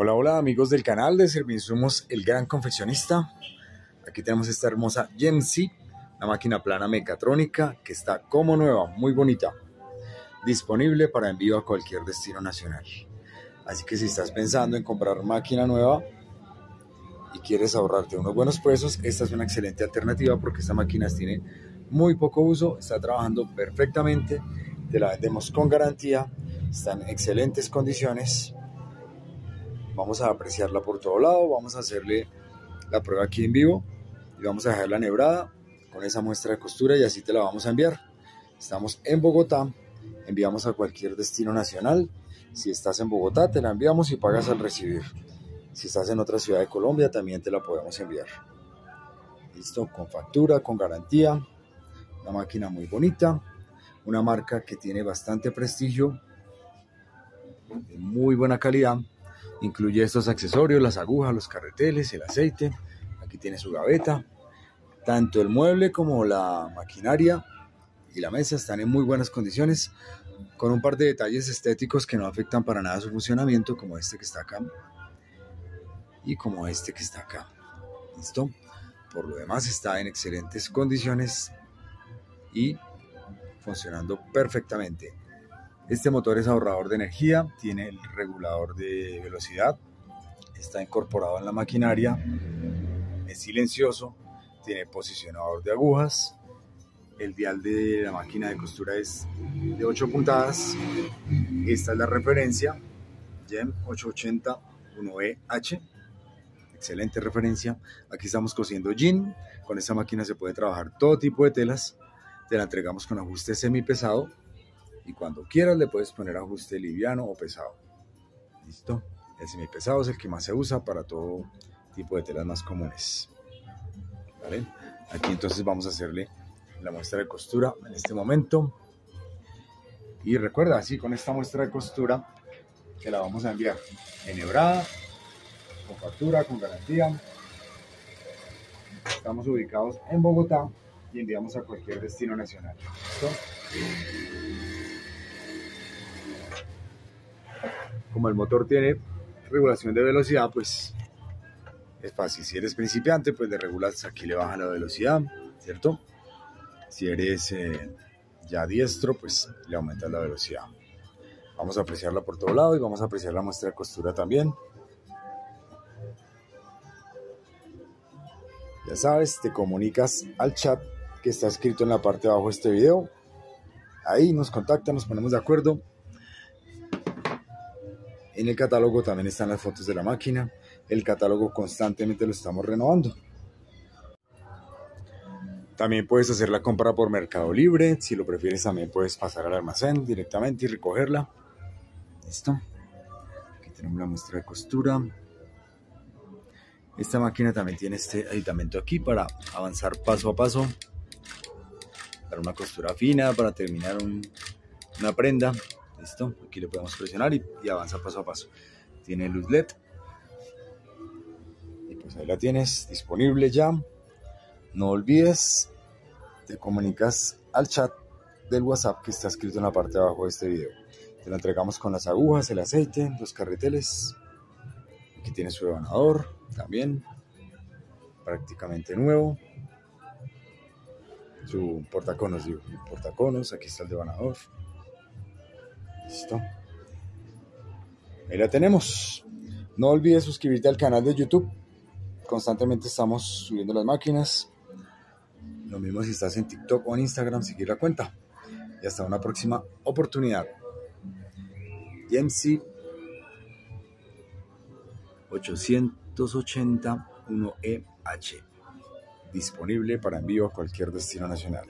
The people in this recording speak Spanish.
Hola, hola amigos del canal de Servinsumos El Gran Confeccionista. Aquí tenemos esta hermosa GMC, una máquina plana mecatrónica que está como nueva, muy bonita. Disponible para envío a cualquier destino nacional. Así que si estás pensando en comprar máquina nueva y quieres ahorrarte unos buenos precios, esta es una excelente alternativa porque esta máquina tiene muy poco uso, está trabajando perfectamente, te la vendemos con garantía, está en excelentes condiciones vamos a apreciarla por todo lado, vamos a hacerle la prueba aquí en vivo y vamos a dejarla nebrada con esa muestra de costura y así te la vamos a enviar. Estamos en Bogotá, enviamos a cualquier destino nacional. Si estás en Bogotá, te la enviamos y pagas al recibir. Si estás en otra ciudad de Colombia, también te la podemos enviar. Listo, con factura, con garantía. Una máquina muy bonita, una marca que tiene bastante prestigio, muy buena calidad Incluye estos accesorios, las agujas, los carreteles, el aceite. Aquí tiene su gaveta. Tanto el mueble como la maquinaria y la mesa están en muy buenas condiciones, con un par de detalles estéticos que no afectan para nada su funcionamiento, como este que está acá y como este que está acá. ¿Listo? Por lo demás está en excelentes condiciones y funcionando perfectamente. Este motor es ahorrador de energía, tiene el regulador de velocidad, está incorporado en la maquinaria, es silencioso, tiene posicionador de agujas, el dial de la máquina de costura es de 8 puntadas, esta es la referencia, GEM 880-1EH, excelente referencia, aquí estamos cosiendo jean, con esta máquina se puede trabajar todo tipo de telas, te la entregamos con ajuste semi pesado, y cuando quieras le puedes poner ajuste liviano o pesado. ¿Listo? El semipesado es el que más se usa para todo tipo de telas más comunes. ¿Vale? Aquí entonces vamos a hacerle la muestra de costura en este momento. Y recuerda, así con esta muestra de costura que la vamos a enviar enhebrada, con factura, con garantía. Estamos ubicados en Bogotá y enviamos a cualquier destino nacional. ¿Listo? Como el motor tiene regulación de velocidad, pues es fácil. Si eres principiante, pues le regulas, aquí le baja la velocidad, ¿cierto? Si eres eh, ya diestro, pues le aumentas la velocidad. Vamos a apreciarla por todo lado y vamos a apreciar la muestra de costura también. Ya sabes, te comunicas al chat que está escrito en la parte de abajo de este video. Ahí nos contactan, nos ponemos de acuerdo en el catálogo también están las fotos de la máquina. El catálogo constantemente lo estamos renovando. También puedes hacer la compra por Mercado Libre. Si lo prefieres, también puedes pasar al almacén directamente y recogerla. Listo. Aquí tenemos la muestra de costura. Esta máquina también tiene este aditamento aquí para avanzar paso a paso. Para una costura fina, para terminar una prenda. Listo, aquí le podemos presionar y, avanza paso a paso. Tiene luz LED. Y pues ahí la tienes disponible ya. No olvides, te comunicas al chat del WhatsApp que está escrito en la parte de abajo de este video. Te la entregamos con las agujas, el aceite, los carreteles. Aquí tiene su devanador también, prácticamente nuevo. Su portaconos, digo, portaconos, aquí está el devanador. Listo. Ahí la tenemos. No olvides suscribirte al canal de YouTube. Constantemente estamos subiendo las máquinas. Lo mismo si estás en TikTok o en Instagram, seguir la cuenta. Y hasta una próxima oportunidad. MC 881EH. Disponible para envío a cualquier destino nacional.